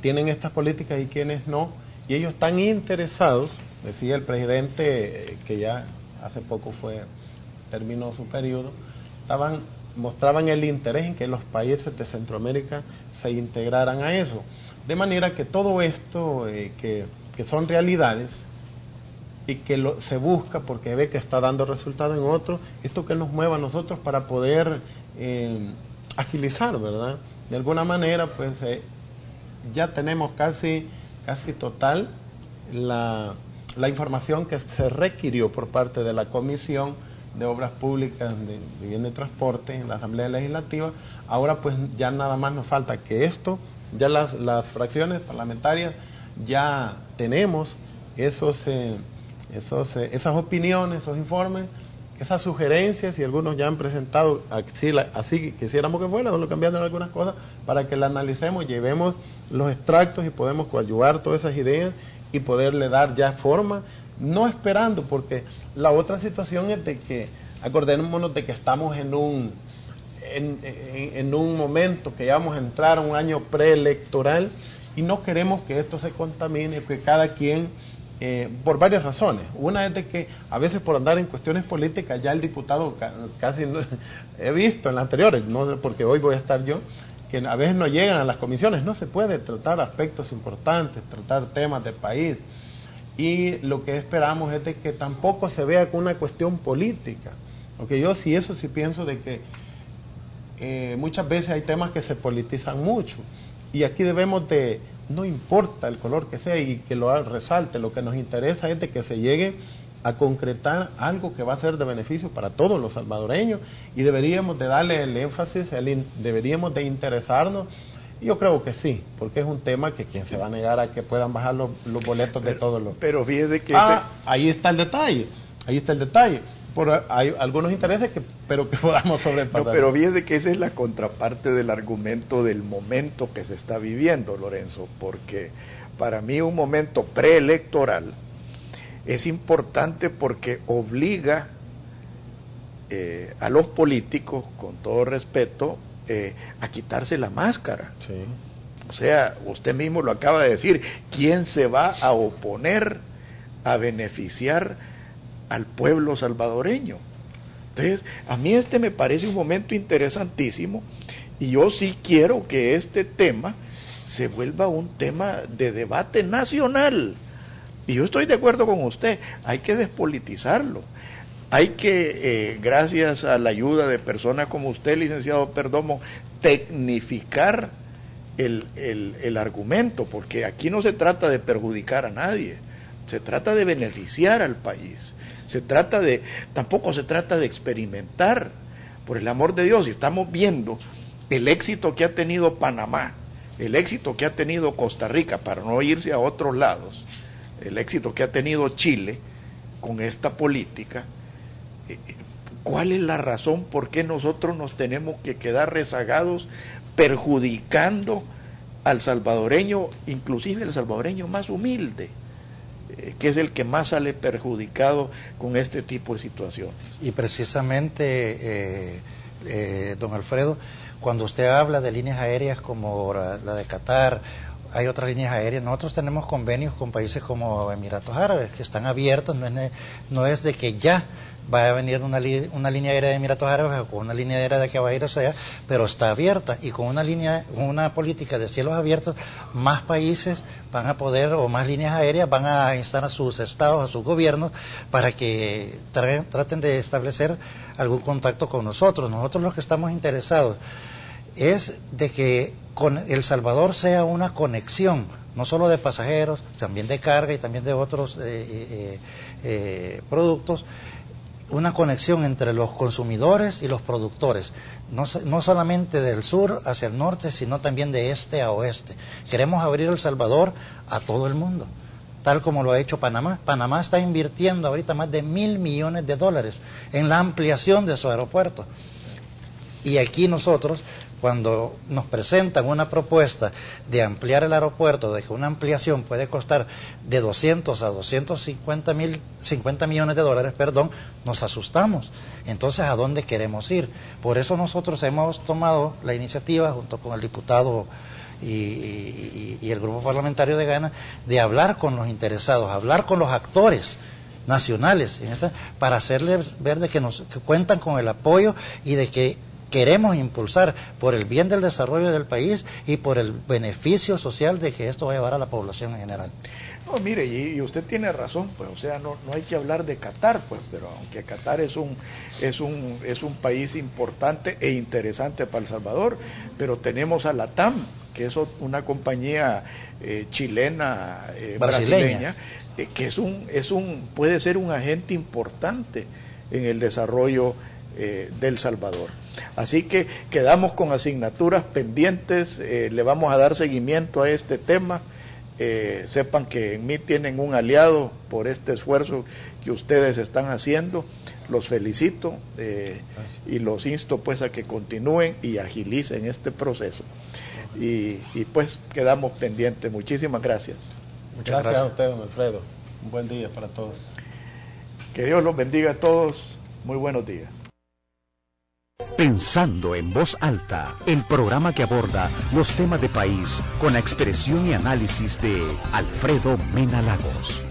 tienen estas políticas y quienes no, y ellos están interesados, decía el presidente que ya hace poco fue terminó su periodo, estaban mostraban el interés en que los países de Centroamérica se integraran a eso. De manera que todo esto, eh, que, son realidades y que lo, se busca porque ve que está dando resultado en otro, esto que nos mueva a nosotros para poder eh, agilizar, ¿verdad? De alguna manera, pues eh, ya tenemos casi, casi total la, la información que se requirió por parte de la Comisión de Obras Públicas, de Vivienda y Transporte en la Asamblea Legislativa. Ahora pues ya nada más nos falta que esto, ya las, las fracciones parlamentarias ya tenemos esos, eh, esos, eh, esas opiniones, esos informes, esas sugerencias y algunos ya han presentado así, así quisiéramos que fuera, solo cambiando algunas cosas para que la analicemos, llevemos los extractos y podemos coadyuvar todas esas ideas y poderle dar ya forma no esperando, porque la otra situación es de que, acordémonos de que estamos en un, en, un momento que ya vamos a entrar a un año preelectoral y no queremos que esto se contamine, que cada quien, eh, por varias razones. Una es de que a veces por andar en cuestiones políticas ya el diputado casi no, he visto en las anteriores, no porque hoy voy a estar yo, que a veces no llegan a las comisiones, no se puede tratar aspectos importantes, tratar temas de país y lo que esperamos es de que tampoco se vea como una cuestión política. Porque yo sí, eso sí pienso de que eh, muchas veces hay temas que se politizan mucho y aquí debemos de, no importa el color que sea y que lo resalte, lo que nos interesa es de que se llegue a concretar algo que va a ser de beneficio para todos los salvadoreños y deberíamos de darle el énfasis, deberíamos de interesarnos yo creo que sí, porque es un tema que quien se va a negar a que puedan bajar los, boletos de todos los... Pero fíjese que... Ah, ahí está el detalle, ahí está el detalle. Por, hay algunos intereses que pero que podamos sobrepasar. No, pero fíjese que esa es la contraparte del argumento del momento que se está viviendo, Lorenzo, porque para mí un momento preelectoral es importante porque obliga eh, a los políticos, con todo respeto, eh, a quitarse la máscara. O sea, usted mismo lo acaba de decir, ¿quién se va a oponer a beneficiar al pueblo salvadoreño? Entonces, a mí este me parece un momento interesantísimo y yo sí quiero que este tema se vuelva un tema de debate nacional. Y yo estoy de acuerdo con usted, hay que despolitizarlo. Hay que, eh, gracias a la ayuda de personas como usted, licenciado Perdomo, tecnificar el, el, argumento, porque aquí no se trata de perjudicar a nadie, se trata de beneficiar al país, se trata de, tampoco se trata de experimentar, por el amor de Dios, y estamos viendo el éxito que ha tenido Panamá, el éxito que ha tenido Costa Rica, para no irse a otros lados, el éxito que ha tenido Chile con esta política, ¿Cuál es la razón por qué nosotros nos tenemos que quedar rezagados perjudicando al salvadoreño, inclusive el salvadoreño más humilde, eh, que es el que más sale perjudicado con este tipo de situaciones? Y precisamente, eh, eh, don Alfredo, cuando usted habla de líneas aéreas como la de Qatar hay otras líneas aéreas. Nosotros tenemos convenios con países como Emiratos Árabes, que están abiertos, no es, no es de que ya va a venir una, una línea aérea de Emiratos Árabes o una línea aérea de va a sea, pero está abierta y con una línea, una política de cielos abiertos, más países van a poder o más líneas aéreas van a instar a sus estados, a sus gobiernos para que traten de establecer algún contacto con nosotros. Nosotros los que estamos interesados es de que con El Salvador sea una conexión, no solo de pasajeros, también de carga y también de otros eh, eh, eh, productos, una conexión entre los consumidores y los productores, no, no, solamente del sur hacia el norte, sino también de este a oeste. Queremos abrir El Salvador a todo el mundo, tal como lo ha hecho Panamá. Panamá está invirtiendo ahorita más de mil millones de dólares en la ampliación de su aeropuerto. Y aquí nosotros cuando nos presentan una propuesta de ampliar el aeropuerto, de que una ampliación puede costar de 200 a 250 mil, 50 millones de dólares, perdón, nos asustamos. Entonces, ¿a dónde queremos ir? Por eso nosotros hemos tomado la iniciativa, junto con el diputado y, el grupo parlamentario de Gana, de hablar con los interesados, hablar con los actores nacionales para hacerles ver de que nos que cuentan con el apoyo y de que queremos impulsar por el bien del desarrollo del país y por el beneficio social de que esto va a llevar a la población en general. No, mire, y, usted tiene razón, pues, o sea, no, no hay que hablar de Qatar, pues, pero aunque Qatar es un, es un, es un país importante e interesante para El Salvador, pero tenemos a la TAM, que es una compañía eh, chilena eh, brasileña, eh, que es un, es un, puede ser un agente importante en el desarrollo eh, del Salvador. Así que quedamos con asignaturas pendientes, eh, le vamos a dar seguimiento a este tema. Eh, sepan que en mí tienen un aliado por este esfuerzo que ustedes están haciendo. Los felicito y los insto pues a que continúen y agilicen este proceso. Y, pues quedamos pendientes. Muchísimas gracias. Muchas gracias, a usted, don Alfredo. Un buen día para todos. Que Dios los bendiga a todos. Muy buenos días. Pensando en voz alta, el programa que aborda los temas de país con la expresión y análisis de Alfredo Mena Lagos.